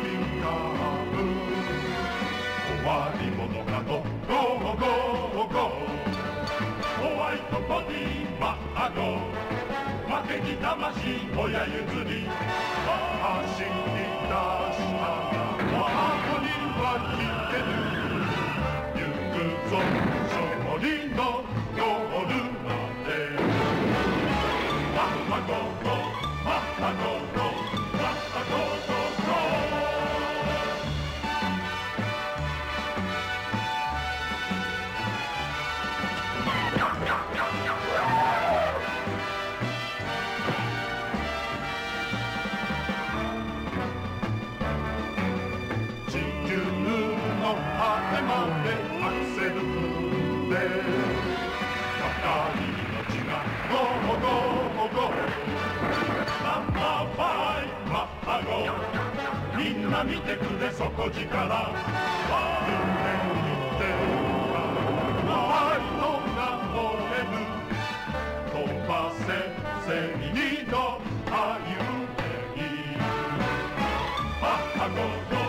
ピックアッ終わりものかとゴーゴーゴーホワイトボディマアゴ負けし魂親譲り。発信までアクセル踏んで二人のがゴーゴーゴーマンパーパイマッハゴーみんな見てくれ底力ワールドセミの歩みバッハゴー